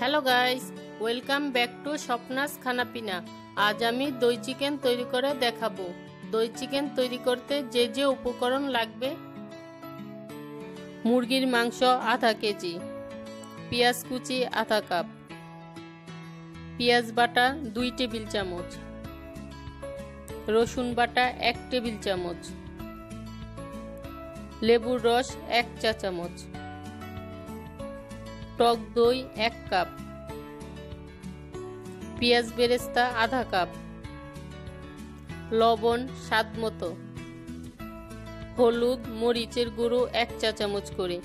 Hello guys welcome back to Swapna's Khanapina আজ আমি দই চিকেন তৈরি করে দেখাবো। দই চিকেন তৈরি করতে যে যে উপকরণ লাগবে? মুরগির মাংস আধা কেজি। পেঁয়াজ কুচি আধা কাপ। পেঁয়াজ বাটা দুই টেবিল চামচ। রসুন বাটা এক টেবিল চামচ। লেবুর রস এক চা চামচ। টক দই এক কাপ। পেঁয়াজ বেরেস্তা আধা কাপ। লবণ স্বাদ মতো। হলুদ মরিচের গুঁড়ো এক চা চামচ করে।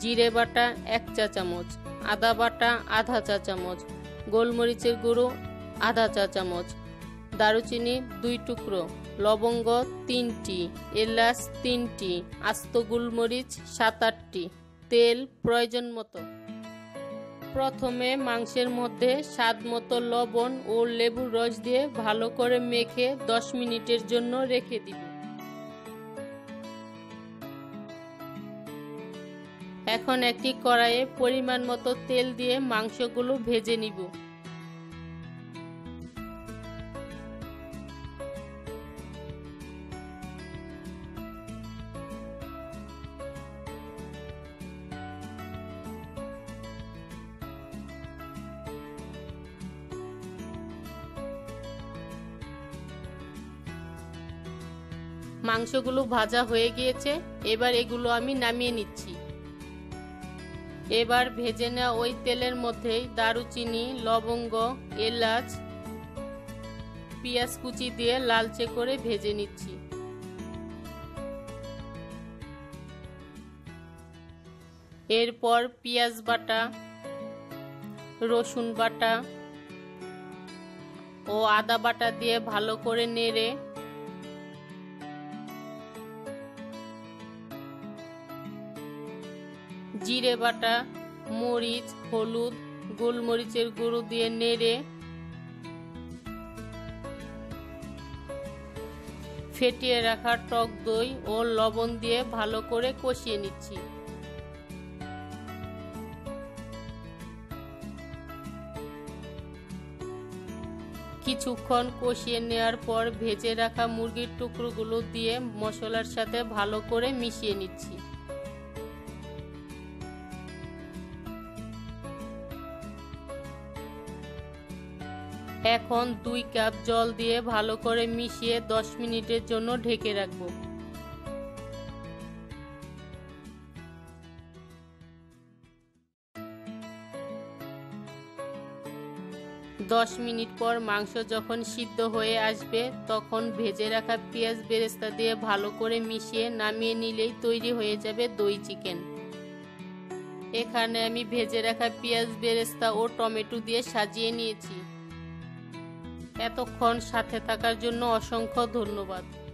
জিরে বাটা এক চা চামচ। আদা বাটা আধা চা চামচ। গোলমরিচের গুঁড়ো আধা চা চামচ। দারুচিনি দুই টুকরো। লবঙ্গ তিনটি। এলাচ তিনটি। আস্ত গোলমরিচ সাত আটটি। তেল প্রয়োজন মতো। প্রথমে মাংসের মধ্যে স্বাদ মতো লবণ ও লেবুর রস দিয়ে ভালো করে মেখে দশ মিনিটের জন্য রেখে দিব। এখন একটি কড়াইয়ে পরিমাণ মতো তেল দিয়ে মাংসগুলো ভেজে নিব। মাংসগুলো ভাজা হয়ে গিয়েছে, এবার এগুলো আমি নামিয়ে নিচ্ছি। এবার ভেজে নেওয়া ওই তেলের মধ্যেই দারুচিনি, লবঙ্গ, এলাচ পেঁয়াজ কুচি দিয়ে লালচে করে ভেজে নিচ্ছি। এরপর পেঁয়াজ বাটা, রসুন বাটা ও আদা বাটা দিয়ে ভালো করে নেড়ে জিরে বাটা, মরিচ, হলুদ, গোলমরিচের গুঁড়ো দিয়ে নেড়ে ফেটিয়ে রাখা টক দই ও লবণ দিয়ে ভালো করে কষিয়ে নিচ্ছি। কিছুক্ষণ কষিয়ে নেওয়ার পর ভেজে রাখা মুরগির টুকরোগুলো দিয়ে মশলার সাথে ভালো করে মিশিয়ে নিচ্ছি। এখন দুই কাপ জল দিয়ে ভালো করে মিশিয়ে দশ মিনিটের জন্য ঢেকে রাখব। দশ মিনিট পর মাংস যখন সিদ্ধ হয়ে আসবে, তখন ভেজে রাখা পেঁয়াজ বেরেস্তা দিয়ে ভালো করে মিশিয়ে নামিয়ে নিলেই তৈরি হয়ে যাবে দই চিকেন। এখানে আমি ভেজে রাখা পেঁয়াজ বেরেস্তা ও টমেটো দিয়ে সাজিয়ে নিয়েছি। এতক্ষণ সাথে থাকার জন্য অসংখ্য ধন্যবাদ।